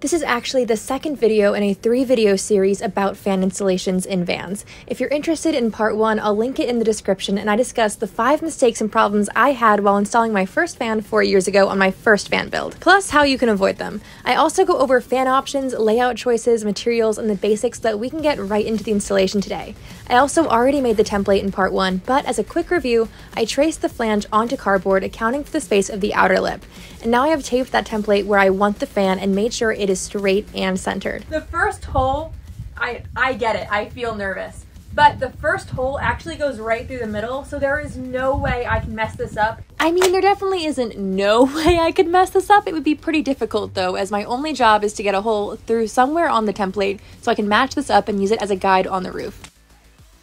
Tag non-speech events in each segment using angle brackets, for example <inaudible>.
This is actually the second video in a three video series about fan installations in vans. If you're interested in part one, I'll link it in the description and I discuss the five mistakes and problems I had while installing my first fan four years ago on my first fan build, plus how you can avoid them. I also go over fan options, layout choices, materials, and the basics that we can get right into the installation today. I also already made the template in part one, but as a quick review, I traced the flange onto cardboard accounting for the space of the outer lip. And now I have taped that template where I want the fan and made sure it is straight and centered. The first hole, I, I get it, I feel nervous. But the first hole actually goes right through the middle, so there is no way I can mess this up. I mean, there definitely isn't no <laughs> way I could mess this up. It would be pretty difficult though, as my only job is to get a hole through somewhere on the template so I can match this up and use it as a guide on the roof.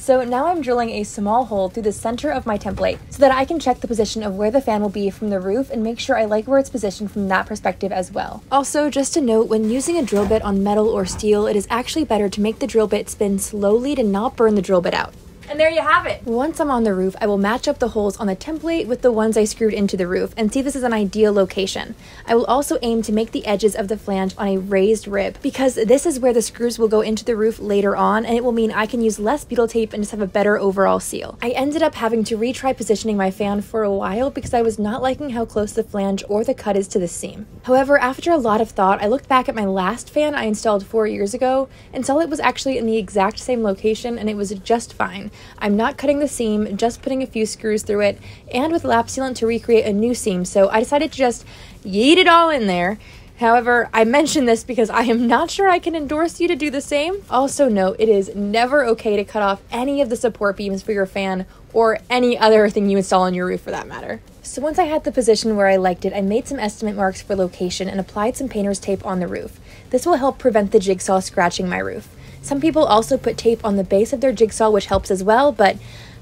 So now I'm drilling a small hole through the center of my template so that I can check the position of where the fan will be from the roof and make sure I like where it's positioned from that perspective as well. Also, just a note, when using a drill bit on metal or steel, it is actually better to make the drill bit spin slowly to not burn the drill bit out. And there you have it. Once I'm on the roof, I will match up the holes on the template with the ones I screwed into the roof and see this is an ideal location. I will also aim to make the edges of the flange on a raised rib because this is where the screws will go into the roof later on and it will mean I can use less butyl tape and just have a better overall seal. I ended up having to retry positioning my fan for a while because I was not liking how close the flange or the cut is to the seam. However, after a lot of thought, I looked back at my last fan I installed four years ago and saw it was actually in the exact same location and it was just fine. I'm not cutting the seam, just putting a few screws through it, and with lap sealant to recreate a new seam, so I decided to just yeet it all in there. However, I mention this because I am not sure I can endorse you to do the same. Also, note it is never okay to cut off any of the support beams for your fan or any other thing you install on your roof for that matter. So once I had the position where I liked it, I made some estimate marks for location and applied some painter's tape on the roof. This will help prevent the jigsaw scratching my roof. Some people also put tape on the base of their jigsaw, which helps as well, but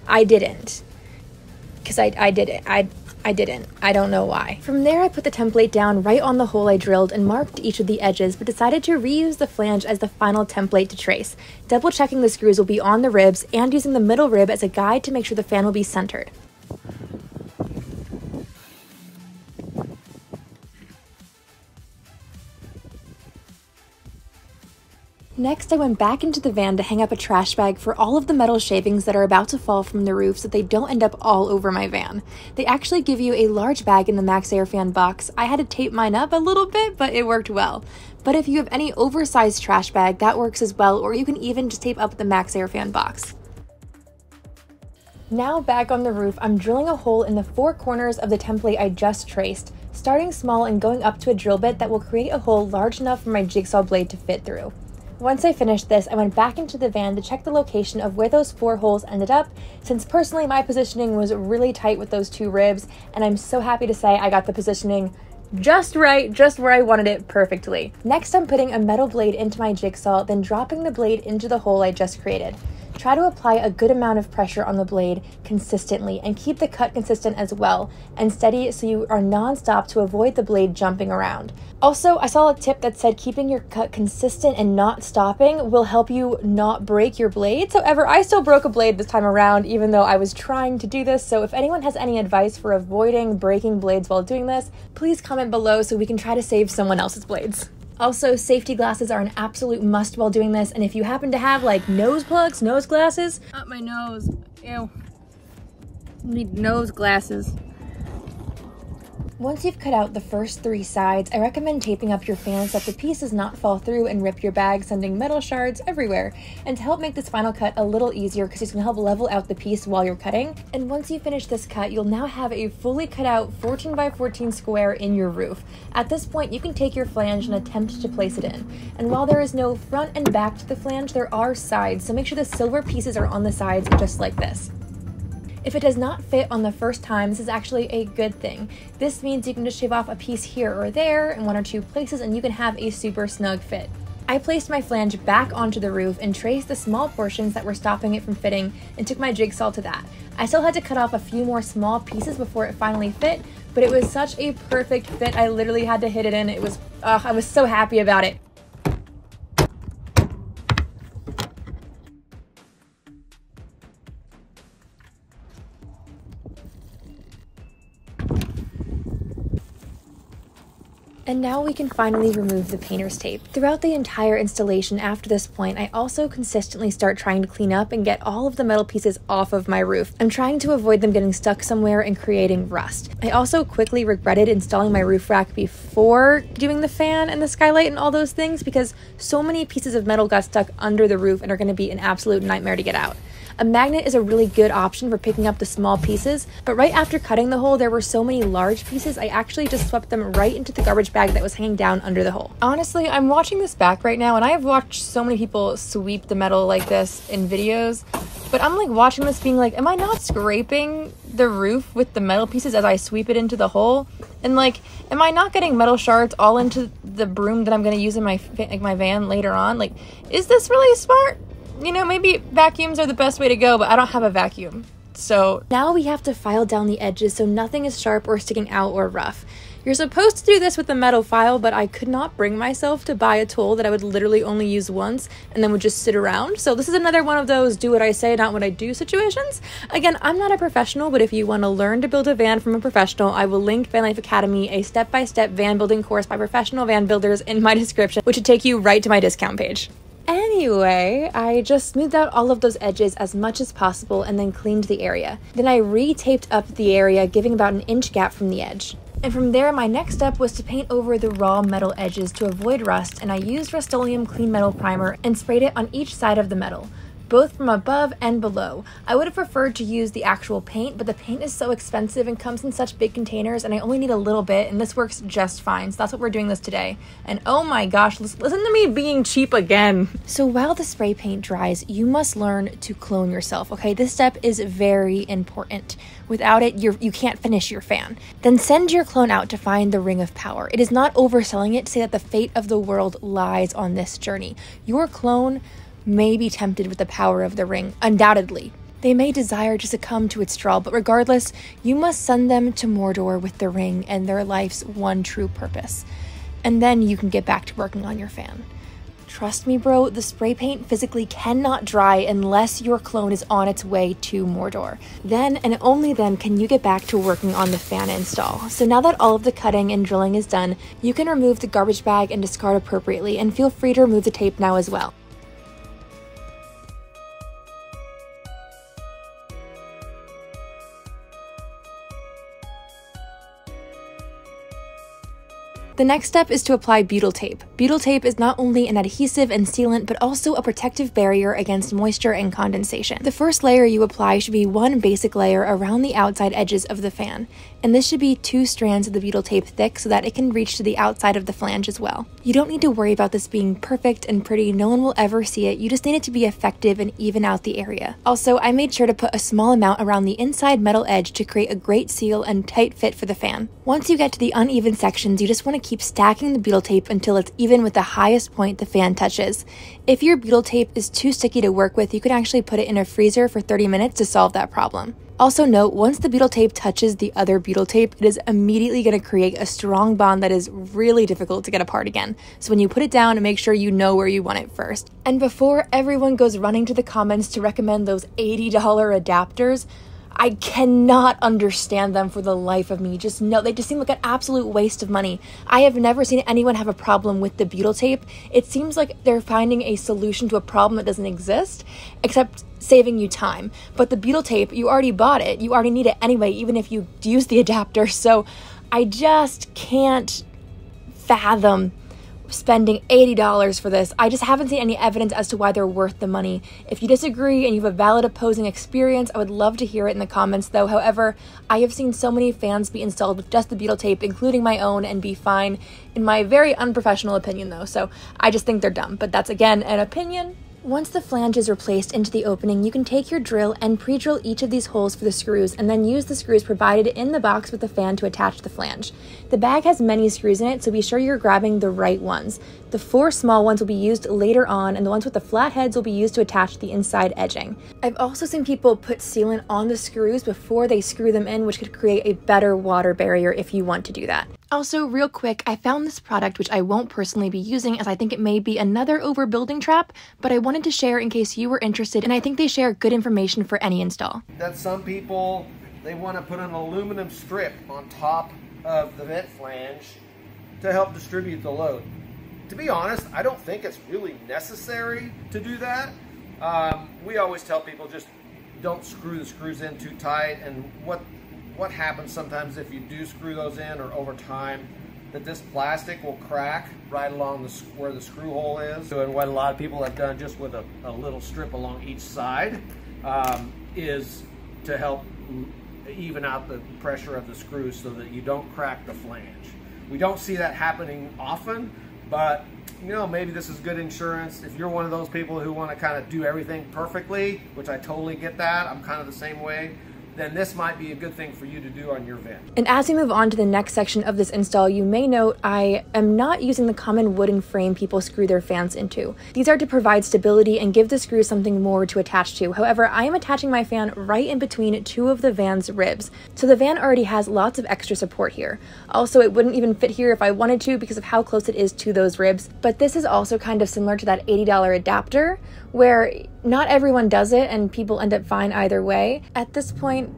I didn't. Because I, I did it. I, I didn't. I don't know why. From there, I put the template down right on the hole I drilled and marked each of the edges, but decided to reuse the flange as the final template to trace, double checking the screws will be on the ribs and using the middle rib as a guide to make sure the fan will be centered. Next, I went back into the van to hang up a trash bag for all of the metal shavings that are about to fall from the roof so they don't end up all over my van. They actually give you a large bag in the Maxxair fan box. I had to tape mine up a little bit, but it worked well. But if you have any oversized trash bag, that works as well, or you can even just tape up the Maxxair fan box. Now back on the roof, I'm drilling a hole in the four corners of the template I just traced, starting small and going up to a drill bit that will create a hole large enough for my jigsaw blade to fit through. Once I finished this, I went back into the van to check the location of where those four holes ended up, since personally my positioning was really tight with those two ribs, and I'm so happy to say I got the positioning just right, just where I wanted it perfectly. Next, I'm putting a metal blade into my jigsaw, then dropping the blade into the hole I just created. Try to apply a good amount of pressure on the blade consistently and keep the cut consistent as well and steady so you are non-stop to avoid the blade jumping around. Also, I saw a tip that said keeping your cut consistent and not stopping will help you not break your blades. However, I still broke a blade this time around even though I was trying to do this. So if anyone has any advice for avoiding breaking blades while doing this, please comment below so we can try to save someone else's blades. Also, safety glasses are an absolute must while doing this, and if you happen to have like nose plugs, nose glasses, up my nose, ew. Need nose glasses. Once you've cut out the first three sides, I recommend taping up your fans so that the piece does not fall through and rip your bag, sending metal shards everywhere. And to help make this final cut a little easier, because it's going to help level out the piece while you're cutting. And once you finish this cut, you'll now have a fully cut out 14 by 14 square in your roof. At this point, you can take your flange and attempt to place it in. And while there is no front and back to the flange, there are sides, so make sure the silver pieces are on the sides just like this. If it does not fit on the first time, this is actually a good thing. This means you can just shave off a piece here or there in one or two places and you can have a super snug fit. I placed my flange back onto the roof and traced the small portions that were stopping it from fitting and took my jigsaw to that. I still had to cut off a few more small pieces before it finally fit, but it was such a perfect fit. I literally had to hit it in. It was, uh, I was so happy about it. And now we can finally remove the painter's tape. Throughout the entire installation after this point, I also consistently start trying to clean up and get all of the metal pieces off of my roof. I'm trying to avoid them getting stuck somewhere and creating rust. I also quickly regretted installing my roof rack before doing the fan and the skylight and all those things because so many pieces of metal got stuck under the roof and are going to be an absolute nightmare to get out. A magnet is a really good option for picking up the small pieces, but right after cutting the hole, there were so many large pieces, I actually just swept them right into the garbage bag that was hanging down under the hole. Honestly, I'm watching this back right now, and I have watched so many people sweep the metal like this in videos, but I'm like watching this being like, am I not scraping the roof with the metal pieces as I sweep it into the hole? And like, am I not getting metal shards all into the broom that I'm to use in my like my van later on? Like, is this really smart? You know, maybe vacuums are the best way to go, but I don't have a vacuum. So now we have to file down the edges so nothing is sharp or sticking out or rough. You're supposed to do this with a metal file, but I could not bring myself to buy a tool that I would literally only use once and then would just sit around. So this is another one of those do what I say, not what I do situations. Again, I'm not a professional, but if you want to learn to build a van from a professional, I will link Van Life Academy, a step-by-step van building course by professional van builders in my description, which would take you right to my discount page. Anyway, I just smoothed out all of those edges as much as possible and then cleaned the area. Then I re-taped up the area, giving about an inch gap from the edge. And from there, my next step was to paint over the raw metal edges to avoid rust, and I used Rust-Oleum Clean Metal Primer and sprayed it on each side of the metal both from above and below. I would have preferred to use the actual paint, but the paint is so expensive and comes in such big containers, and I only need a little bit, and this works just fine. So that's what we're doing this today. And oh my gosh, listen to me being cheap again. So while the spray paint dries, you must learn to clone yourself, okay? This step is very important. Without it, you're, you can't finish your fan. Then send your clone out to find the ring of power. It is not overselling it to say that the fate of the world lies on this journey. Your clone may be tempted with the power of the ring, undoubtedly. They may desire to succumb to its draw, but regardless, you must send them to Mordor with the ring and their life's one true purpose. And then you can get back to working on your fan. Trust me, bro, the spray paint physically cannot dry unless your clone is on its way to Mordor. Then and only then can you get back to working on the fan install. So now that all of the cutting and drilling is done, you can remove the garbage bag and discard appropriately, and feel free to remove the tape now as well. The next step is to apply butyl tape. Butyl tape is not only an adhesive and sealant, but also a protective barrier against moisture and condensation. The first layer you apply should be one basic layer around the outside edges of the fan, and this should be two strands of the butyl tape thick so that it can reach to the outside of the flange as well. You don't need to worry about this being perfect and pretty, no one will ever see it, you just need it to be effective and even out the area. Also, I made sure to put a small amount around the inside metal edge to create a great seal and tight fit for the fan. Once you get to the uneven sections, you just want to keep stacking the butyl tape until it's even with the highest point the fan touches. If your butyl tape is too sticky to work with, you can actually put it in a freezer for 30 minutes to solve that problem. Also note, once the butyl tape touches the other butyl tape, it is immediately going to create a strong bond that is really difficult to get apart again. So when you put it down, make sure you know where you want it first. And before everyone goes running to the comments to recommend those $80 adapters, I cannot understand them for the life of me. Just no, they just seem like an absolute waste of money. I have never seen anyone have a problem with the butyl tape. It seems like they're finding a solution to a problem that doesn't exist, except saving you time. But the butyl tape, you already bought it. You already need it anyway, even if you use the <laughs> adapter. So I just can't fathom spending $80 for this. I just haven't seen any evidence as to why they're worth the money. If you disagree and you have a valid opposing experience, I would love to hear it in the comments though. However, I have seen so many fans be installed with just the butyl tape, including my own, and be fine, in my very unprofessional opinion though. So I just think they're dumb. But that's again an opinion. Once the flange is replaced into the opening, you can take your drill and pre-drill each of these holes for the screws and then use the screws provided in the box with the fan to attach the flange. The bag has many screws in it, so be sure you're grabbing the right ones. The four small ones will be used later on, and the ones with the flat heads will be used to attach the inside edging. I've also seen people put sealant on the screws before they screw them in, which could create a better water barrier if you want to do that. Also, real quick, I found this product which I won't personally be using as I think it may be another overbuilding trap, but I wanted to share in case you were interested, and I think they share good information for any install. That some people, they want to put an aluminum strip on top of the vent flange to help distribute the load. To be honest, I don't think it's really necessary to do that. Um, we always tell people just don't screw the screws in too tight and what what happens sometimes if you do screw those in or over time that this plastic will crack right along the, where the screw hole is. And what a lot of people have done just with a, a little strip along each side um, is to help even out the pressure of the screw so that you don't crack the flange. We don't see that happening often, but you know, maybe this is good insurance. If you're one of those people who want to kind of do everything perfectly, which I totally get that, I'm kind of the same way, then this might be a good thing for you to do on your vent. And as we move on to the next section of this install, you may note I am not using the common wooden frame people screw their fans into. These are to provide stability and give the screw something more to attach to. However, I am attaching my fan right in between two of the van's ribs, so the van already has lots of extra support here. Also, it wouldn't even fit here if I wanted to because of how close it is to those ribs, but this is also kind of similar to that $80 adapter, where not everyone does it and people end up fine either way. At this point,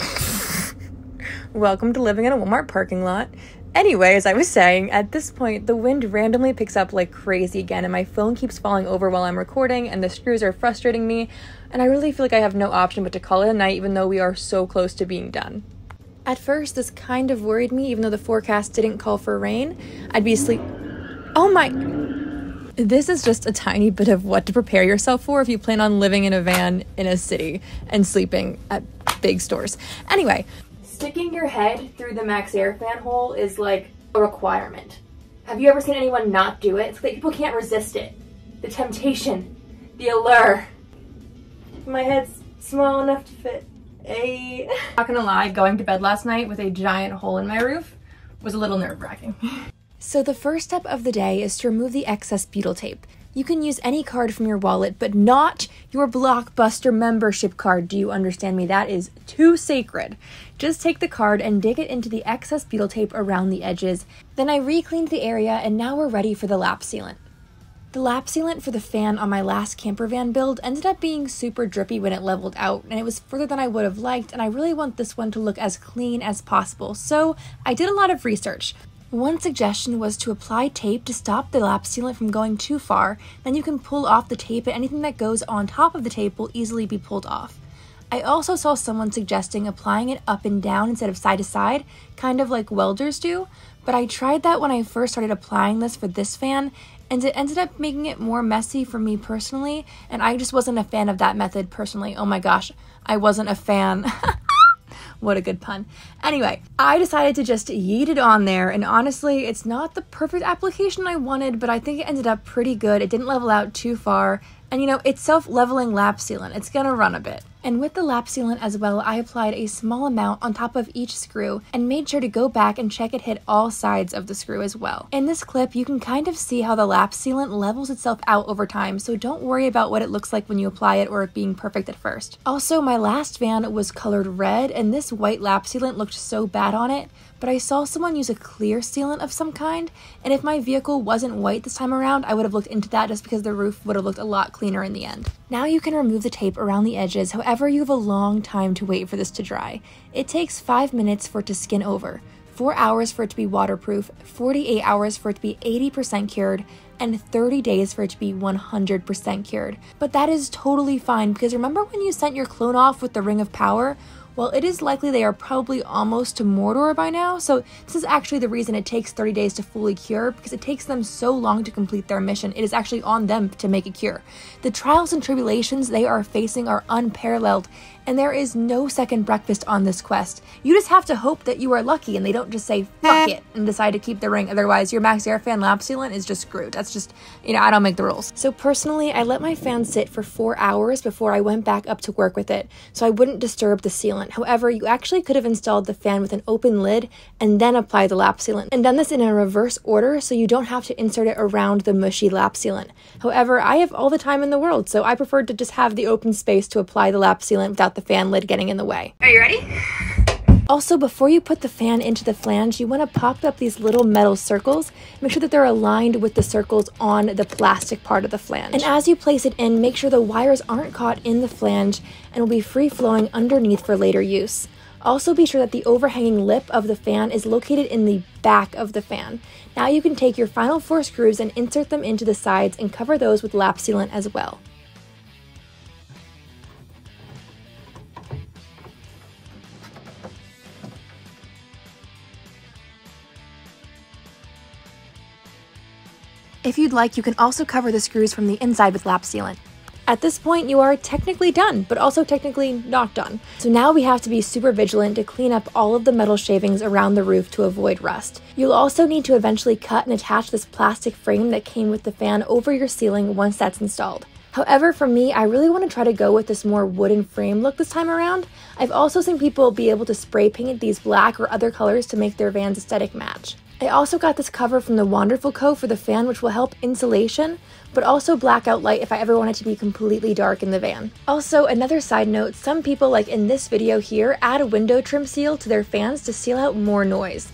<laughs> Welcome to living in a Walmart parking lot. Anyway, as I was saying, at this point, the wind randomly picks up like crazy again, and my phone keeps falling over while I'm recording, and the screws are frustrating me, and I really feel like I have no option but to call it a night, even though we are so close to being done. At first, this kind of worried me, even though the forecast didn't call for rain. I'd be asleep. Oh my. This is just a tiny bit of what to prepare yourself for if you plan on living in a van in a city and sleeping at big stores. Anyway, sticking your head through the Maxxair fan hole is like a requirement. Have you ever seen anyone not do it? It's like people can't resist it. The temptation, the allure. My head's small enough to fit a... Not gonna lie, going to bed last night with a giant hole in my roof was a little nerve-wracking. so the first step of the day is to remove the excess butyl tape. You can use any card from your wallet, but not your Blockbuster membership card. Do you understand me? That is too sacred. Just take the card and dig it into the excess butyl tape around the edges. Then I re-cleaned the area and now we're ready for the lap sealant. The lap sealant for the fan on my last camper van build ended up being super drippy when it leveled out, and it was further than I would have liked, and I really want this one to look as clean as possible, so I did a lot of research. One suggestion was to apply tape to stop the lap sealant from going too far, then you can pull off the tape and anything that goes on top of the tape will easily be pulled off. I also saw someone suggesting applying it up and down instead of side to side, kind of like welders do, but I tried that when I first started applying this for this fan, and it ended up making it more messy for me personally, and I just wasn't a fan of that method personally. Oh my gosh, I wasn't a fan. <laughs> what a good pun. Anyway, I decided to just yeet it on there, and honestly, it's not the perfect application I wanted, but I think it ended up pretty good. It didn't level out too far, and you know, it's self leveling lap sealant, it's gonna run a bit. And with the lap sealant as well, I applied a small amount on top of each screw and made sure to go back and check it hit all sides of the screw as well. In this clip, you can kind of see how the lap sealant levels itself out over time, so don't worry about what it looks like when you apply it or it being perfect at first. Also, my last van was colored red, and this white lap sealant looked so bad on it, but I saw someone use a clear sealant of some kind, and if my vehicle wasn't white this time around, I would have looked into that just because the roof would have looked a lot cleaner in the end. Now you can remove the tape around the edges, however you have a long time to wait for this to dry. It takes 5 minutes for it to skin over, 4 hours for it to be waterproof, 48 hours for it to be 80% cured, and 30 days for it to be 100% cured. But that is totally fine because remember when you sent your clone off with the Ring of Power? Well, it is likely they are probably almost to Mordor by now, so this is actually the reason it takes 30 days to fully cure, because it takes them so long to complete their mission. It is actually on them to make a cure. The trials and tribulations they are facing are unparalleled, and there is no second breakfast on this quest. You just have to hope that you are lucky and they don't just say fuck it and decide to keep the ring. Otherwise, your MaxxAir fan lap sealant is just screwed. That's just, you know, I don't make the rules. So personally, I let my fan sit for four hours before I went back up to work with it, so I wouldn't disturb the sealant. However, you actually could have installed the fan with an open lid and then apply the lap sealant, and done this in a reverse order so you don't have to insert it around the mushy lap sealant. However, I have all the time in the world, so I preferred to just have the open space to apply the lap sealant without the fan lid getting in the way. Are you ready? Also, before you put the fan into the flange, you want to pop up these little metal circles. Make sure that they're aligned with the circles on the plastic part of the flange. And as you place it in, make sure the wires aren't caught in the flange and will be free flowing underneath for later use. Also be sure that the overhanging lip of the fan is located in the back of the fan. Now you can take your final four screws and insert them into the sides and cover those with lap sealant as well. If you'd like, you can also cover the screws from the inside with lap sealant. At this point, you are technically done, but also technically not done. So now we have to be super vigilant to clean up all of the metal shavings around the roof to avoid rust. You'll also need to eventually cut and attach this plastic frame that came with the fan over your ceiling once that's installed. However, for me, I really want to try to go with this more wooden frame look this time around. I've also seen people be able to spray paint these black or other colors to make their van's aesthetic match. I also got this cover from the Wanderful Co. for the fan, which will help insulation, but also blackout light if I ever want it to be completely dark in the van. Also, another side note, some people, like in this video here, add a window trim seal to their fans to seal out more noise.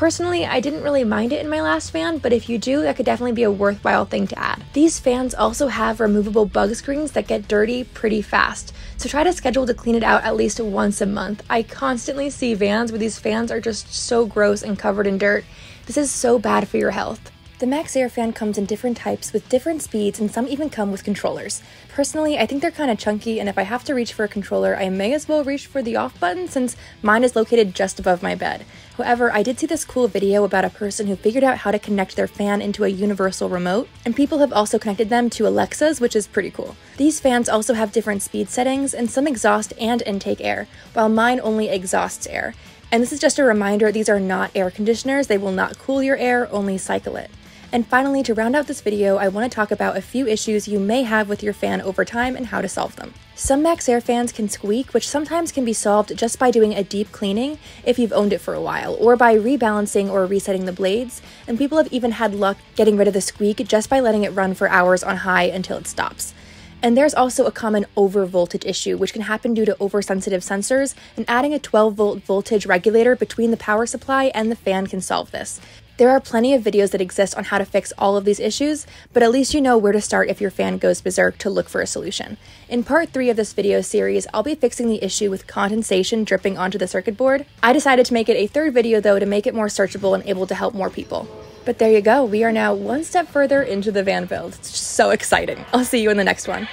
Personally, I didn't really mind it in my last fan, but if you do, that could definitely be a worthwhile thing to add. These fans also have removable bug screens that get dirty pretty fast, so try to schedule to clean it out at least once a month. I constantly see vans where these fans are just so gross and covered in dirt. This is so bad for your health. The Maxxair fan comes in different types with different speeds, and some even come with controllers. Personally, I think they're kind of chunky, and if I have to reach for a controller, I may as well reach for the off button since mine is located just above my bed. However, I did see this cool video about a person who figured out how to connect their fan into a universal remote, and people have also connected them to Alexas, which is pretty cool. These fans also have different speed settings, and some exhaust and intake air, while mine only exhausts air. And this is just a reminder these are not air conditioners, they will not cool your air, only cycle it. And finally, to round out this video, I want to talk about a few issues you may have with your fan over time and how to solve them. Some Maxxair fans can squeak, which sometimes can be solved just by doing a deep cleaning if you've owned it for a while, or by rebalancing or resetting the blades, and people have even had luck getting rid of the squeak just by letting it run for hours on high until it stops. And there's also a common overvoltage issue, which can happen due to oversensitive sensors, and adding a 12 volt voltage regulator between the power supply and the fan can solve this. There are plenty of videos that exist on how to fix all of these issues, but at least you know where to start if your fan goes berserk to look for a solution. In part 3 of this video series, I'll be fixing the issue with condensation dripping onto the circuit board. I decided to make it a third video though to make it more searchable and able to help more people. But there you go, we are now one step further into the van build. It's so exciting. I'll see you in the next one.